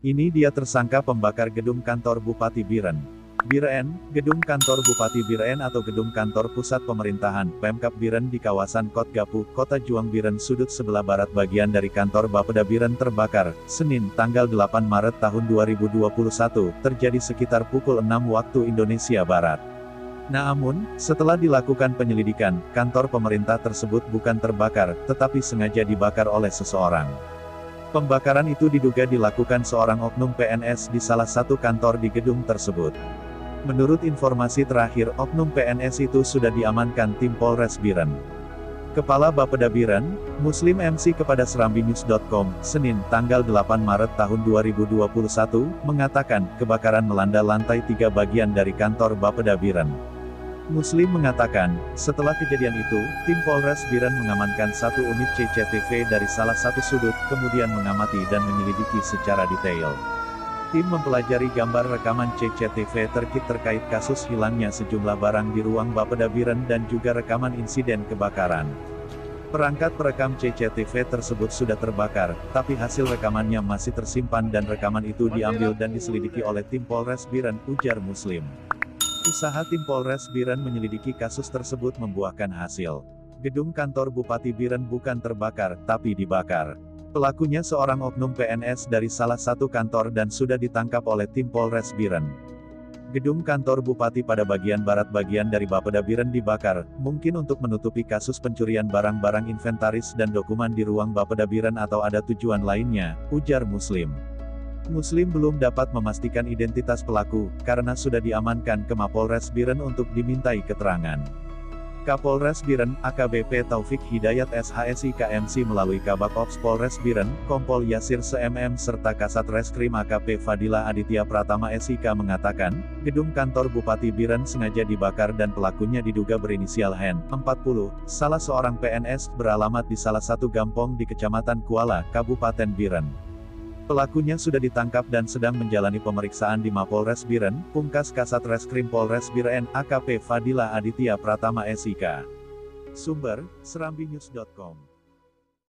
Ini dia tersangka pembakar gedung kantor Bupati Biren. Biren, gedung kantor Bupati Biren atau gedung kantor pusat pemerintahan, Pemkap Biren di kawasan Kotgapu, Kota Juang Biren sudut sebelah barat bagian dari kantor Bapeda Biren terbakar, Senin, tanggal 8 Maret tahun 2021, terjadi sekitar pukul 6 waktu Indonesia Barat. Namun, setelah dilakukan penyelidikan, kantor pemerintah tersebut bukan terbakar, tetapi sengaja dibakar oleh seseorang. Pembakaran itu diduga dilakukan seorang oknum PNS di salah satu kantor di gedung tersebut. Menurut informasi terakhir, oknum PNS itu sudah diamankan tim Polres Biren. Kepala Bapeda Biren, Muslim MC kepada serambinews.com, Senin, tanggal 8 Maret tahun 2021, mengatakan, kebakaran melanda lantai tiga bagian dari kantor Bapeda Biren. Muslim mengatakan, setelah kejadian itu, tim Polres Biren mengamankan satu unit CCTV dari salah satu sudut, kemudian mengamati dan menyelidiki secara detail. Tim mempelajari gambar rekaman CCTV terkait terkait kasus hilangnya sejumlah barang di ruang Bapeda Biren dan juga rekaman insiden kebakaran. Perangkat perekam CCTV tersebut sudah terbakar, tapi hasil rekamannya masih tersimpan dan rekaman itu diambil dan diselidiki oleh tim Polres Biren, ujar Muslim. Usaha tim Polres Biren menyelidiki kasus tersebut membuahkan hasil. Gedung kantor Bupati Biren bukan terbakar, tapi dibakar. Pelakunya seorang oknum PNS dari salah satu kantor dan sudah ditangkap oleh tim Polres Biren. Gedung kantor Bupati pada bagian barat bagian dari Bapeda Biren dibakar, mungkin untuk menutupi kasus pencurian barang-barang inventaris dan dokumen di ruang Bapeda Biren atau ada tujuan lainnya, ujar Muslim. Muslim belum dapat memastikan identitas pelaku, karena sudah diamankan ke Mapolres Biren untuk dimintai keterangan. Kapolres Biren, AKBP Taufik Hidayat SHSI KMC melalui Kabak Ops Polres Biren, Kompol Yasir CMM serta Kasat Reskrim AKP Fadila Aditya Pratama SIK mengatakan, gedung kantor Bupati Biren sengaja dibakar dan pelakunya diduga berinisial HEN, 40, salah seorang PNS, beralamat di salah satu gampong di Kecamatan Kuala, Kabupaten Biren. Pelakunya sudah ditangkap dan sedang menjalani pemeriksaan di Mapolres Biren, Pungkas Kasat Reskrim Polres Biren, AKP Fadila Aditya Pratama SIK. Sumber, serambinews.com